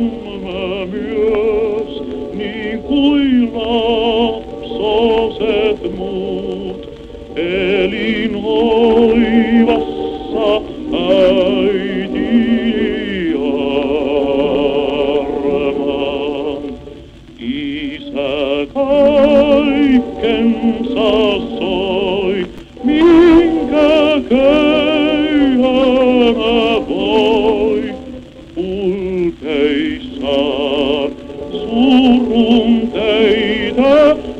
mä myös, niin kuin lapsoset muut. Elin hoivassa äitini armaan. Isä kaikkensa soi, minkä köyhänä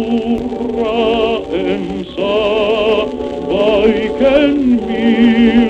surra en saa, vaiken milloinkaan.